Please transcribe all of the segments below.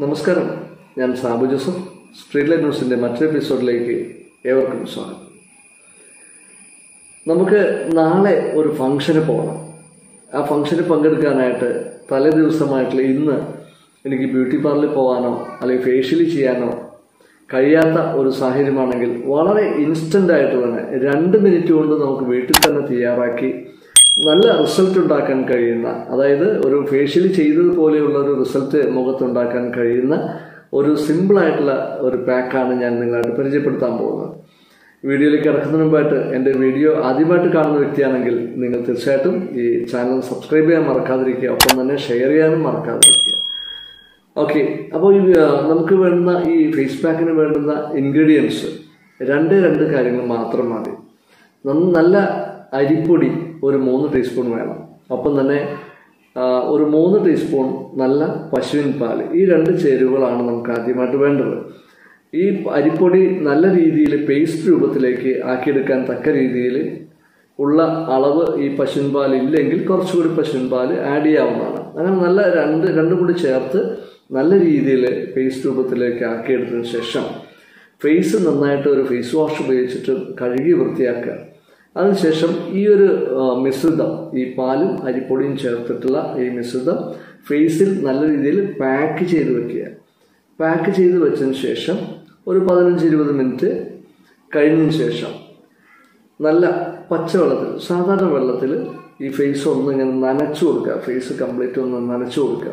നമസ്കാരം. ഞാൻ Sabu Joseph. Street light ന്യൂസിന്റെ മറ്റൊരു എപ്പിസോഡിലേക്ക് ഏവർക്കും സ്വാഗതം. നമുക്ക് നാളെ ഒരു ഫംഗ്ഷന് പോകണം. ആ ഫംഗ്ഷന് പങ്കെടുക്കാനായിട്ട് തലേ ദിവസമായിട്ടുള്ള ഇന്ന് എനിക്ക് ബ്യൂട്ടി പാർലറിൽ പോകാനോ അല്ലെങ്കിൽ ഫേഷ്യൽ ചെയ്യാനോ കഴിയാത്ത ഒരു സാഹചര്യമാണെങ്കിൽ വളരെ ഇൻസ്റ്റന്റ് ആയിട്ട് തന്നെ രണ്ട് മിനിറ്റ് കൊണ്ട് നമുക്ക് വീട്ടിൽ തന്നെ തയ്യാറാക്കി നല്ല റിസൾട്ട് ഉണ്ടാക്കാൻ കഴിയുന്ന അതായത് ഒരു ഫേഷ്യൽ ചെയ്തതുപോലെയുള്ള ഒരു റിസൾട്ട് മുഖത്തുണ്ടാക്കാൻ കഴിയുന്ന ഒരു സിമ്പിളായിട്ടുള്ള ഒരു പാക്കാണ് ഞാൻ നിങ്ങളായിട്ട് പരിചയപ്പെടുത്താൻ പോകുന്നത്. വീഡിയോയിലേക്ക് കിടക്കുന്നതിന് മുമ്പായിട്ട് എന്റെ വീഡിയോ ആദ്യമായിട്ട് കാണുന്ന വ്യക്തിയാണെങ്കിൽ നിങ്ങൾ തീർച്ചയായിട്ടും ഈ ചാനൽ സബ്സ്ക്രൈബ് ചെയ്യാൻ മറക്കാതിരിക്കുക. ഒപ്പം തന്നെ ഷെയർ ചെയ്യാനും മറക്കാതിരിക്കുക. ഓക്കെ അപ്പോൾ ഈ നമുക്ക് വേണ്ടുന്ന ഈ ഫേസ് പാക്കിന് വേണ്ടുന്ന ഇൻഗ്രീഡിയൻസ് രണ്ട് രണ്ട് കാര്യങ്ങൾ മാത്രം മതി. നല്ല അരിപ്പൊടി ഒരു മൂന്ന് ടീസ്പൂൺ വേണം. ഒപ്പം തന്നെ ഒരു മൂന്ന് ടീസ്പൂൺ നല്ല പശുവിൻ പാൽ ഈ രണ്ട് ചേരുവകളാണ് നമുക്ക് ആദ്യമായിട്ട് വേണ്ടത്. ഈ അരിപ്പൊടി നല്ല രീതിയിൽ പേസ്റ്റ് രൂപത്തിലേക്ക് ആക്കിയെടുക്കാൻ തക്ക രീതിയിൽ ഉള്ള അളവ് ഈ പശുവിൻ പാൽ ഇല്ലെങ്കിൽ കുറച്ചുകൂടി പശുവിൻ പാൽ ആഡ് ചെയ്യാവുന്നതാണ്. അങ്ങനെ നല്ല രണ്ട് രണ്ടും കൂടി ചേർത്ത് നല്ല രീതിയിൽ പേസ്റ്റ് രൂപത്തിലേക്ക് ആക്കിയെടുത്തതിന് ശേഷം ഫേസ് നന്നായിട്ട് ഒരു ഫേസ് വാഷ് ഉപയോഗിച്ചിട്ട് കഴുകി വൃത്തിയാക്കുക. അതിനുശേഷം ഈ ഒരു മിശ്രിതം ഈ പാലും അരിപ്പൊടിയും ചേർത്തിട്ടുള്ള ഈ മിശ്രിതം ഫേസിൽ നല്ല രീതിയിൽ പാക്ക് ചെയ്ത് വെക്കുക. പാക്ക് ചെയ്ത് വെച്ചതിന് ശേഷം ഒരു പതിനഞ്ച് ഇരുപത് മിനിറ്റ് കഴിഞ്ഞതിന് ശേഷം നല്ല പച്ചവെള്ളത്തിൽ സാധാരണ വെള്ളത്തിൽ ഈ ഫേസ് ഒന്ന് ഇങ്ങനെ നനച്ചു കൊടുക്കുക. ഫേസ് കംപ്ലീറ്റ് ഒന്ന് നനച്ചു കൊടുക്കുക.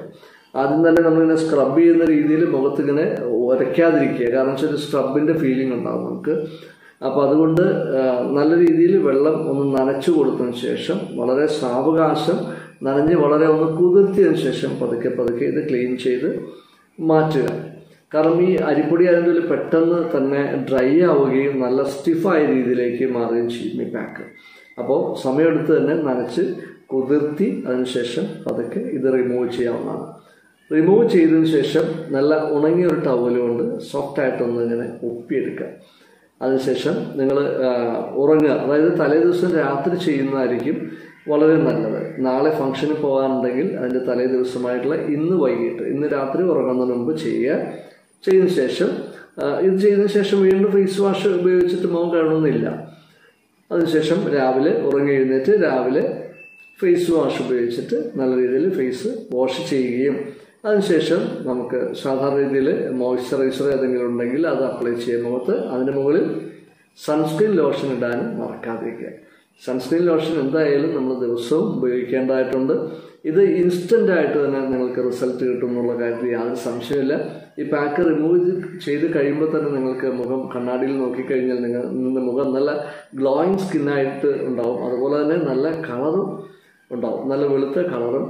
ആദ്യം തന്നെ നമ്മളിങ്ങനെ സ്ക്രബ് ചെയ്യുന്ന രീതിയിൽ മുഖത്ത് ഇങ്ങനെ ഉരയ്ക്കാതിരിക്കുക. കാരണം വെച്ചാൽ സ്ക്രബിന്റെ ഫീലിംഗ് ഉണ്ടാകും നമുക്ക്. അപ്പോൾ അതുകൊണ്ട് നല്ല രീതിയിൽ വെള്ളം ഒന്ന് നനച്ചു കൊടുത്തതിന് ശേഷം വളരെ സാവകാശം നനഞ്ഞ് വളരെ ഒന്ന് കുതിർത്തിയതിന് ശേഷം പതുക്കെ പതുക്കെ ഇത് ക്ലീൻ ചെയ്ത് മാറ്റുക. കാരണം ഈ അരിപ്പൊടി ആയതിൽ പെട്ടെന്ന് തന്നെ ഡ്രൈ ആവുകയും നല്ല സ്റ്റിഫായ രീതിയിലേക്ക് മാറുകയും ചെയ്യും ഈ പാക്ക്. അപ്പോൾ സമയമെടുത്ത് തന്നെ നനച്ച് കുതിർത്തി അതിനുശേഷം പതുക്കെ ഇത് റിമൂവ് ചെയ്യാവുന്നതാണ്. റിമൂവ് ചെയ്തതിന് ശേഷം നല്ല ഉണങ്ങിയ ഒരു ടവൽ കൊണ്ട് സോഫ്റ്റ് ആയിട്ടൊന്ന് ഇങ്ങനെ ഒപ്പിയെടുക്കുക അതിനുശേഷം നിങ്ങൾ ഉറങ്ങുക. അതായത് തലേ ദിവസം രാത്രി ചെയ്യുന്നതായിരിക്കും വളരെ നല്ലത്. നാളെ ഫംഗ്ഷന് പോകാനുണ്ടെങ്കിൽ അതിന്റെ തലേ ദിവസമായിട്ടുള്ള ഇന്ന് വൈകിട്ട് ഇന്ന് രാത്രി ഉറങ്ങുന്നതിന് മുമ്പ് ചെയ്യുക. ചെയ്തതിന് ശേഷം ഇത് ചെയ്തതിന് ശേഷം വീണ്ടും ഫേസ് വാഷ് ഉപയോഗിച്ചിട്ട് മുഖം കഴുകുന്നില്ല അതിനുശേഷം രാവിലെ ഉറങ്ങി എഴുന്നേറ്റ് രാവിലെ ഫേസ് വാഷ് ഉപയോഗിച്ചിട്ട് നല്ല രീതിയിൽ ഫേസ് വാഷ് ചെയ്യുകയും അതിനുശേഷം നമുക്ക് സാധാരണ രീതിയിൽ മോയ്സ്ചറൈസർ ഏതെങ്കിലും ഉണ്ടെങ്കിൽ അത് അപ്ലൈ ചെയ്യാൻ മുഖത്ത് അതിന് മുകളിൽ സൺസ്ക്രീൻ ലോഷൻ ഇടാനും മറക്കാതിരിക്കുക. സൺസ്ക്രീൻ ലോഷൻ എന്തായാലും നമ്മൾ ദിവസവും ഉപയോഗിക്കേണ്ടതായിട്ടുണ്ട്. ഇത് ഇൻസ്റ്റന്റ് ആയിട്ട് തന്നെ നിങ്ങൾക്ക് റിസൾട്ട് കിട്ടും എന്നുള്ള കാര്യത്തിൽ യാതൊരു സംശയമില്ല ഈ പാക്ക് റിമൂവ് ചെയ്ത് കഴിയുമ്പോൾ തന്നെ നിങ്ങൾക്ക് മുഖം കണ്ണാടിയിൽ നോക്കിക്കഴിഞ്ഞാൽ നിങ്ങൾ നിങ്ങളുടെ മുഖം നല്ല ഗ്ലോയിങ് സ്കിന്നായിട്ട് ഉണ്ടാവും. അതുപോലെ തന്നെ നല്ല കളറും ഉണ്ടാവും. നല്ല വെളുത്ത കളറും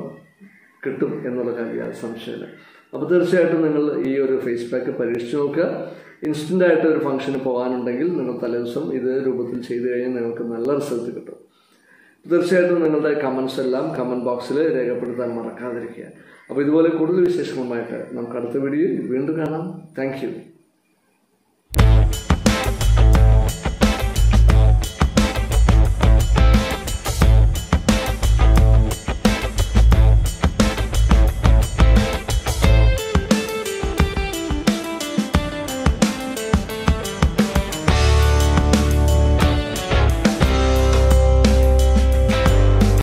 കിട്ടും എന്നുള്ള കാര്യം സംശയം സംശയമില്ല അപ്പോൾ തീർച്ചയായിട്ടും നിങ്ങൾ ഈ ഒരു ഫേസ് പാക്ക് പരീക്ഷിച്ച് നോക്കുക. ഇൻസ്റ്റന്റ് ആയിട്ട് ഒരു ഫംഗ്ഷന് പോകാനുണ്ടെങ്കിൽ നിങ്ങൾ തലേദിവസം ഇത് രൂപത്തിൽ ചെയ്തു കഴിഞ്ഞാൽ നിങ്ങൾക്ക് നല്ല റിസൾട്ട് കിട്ടും. തീർച്ചയായിട്ടും നിങ്ങളുടെ കമൻസ് എല്ലാം കമന്റ് ബോക്സിൽ രേഖപ്പെടുത്താൻ മറക്കാതിരിക്കുക. അപ്പോൾ ഇതുപോലെ കൂടുതൽ വിശേഷങ്ങളുമായിട്ട് നമുക്ക് അടുത്ത വീഡിയോയിൽ വീണ്ടും കാണാം. താങ്ക്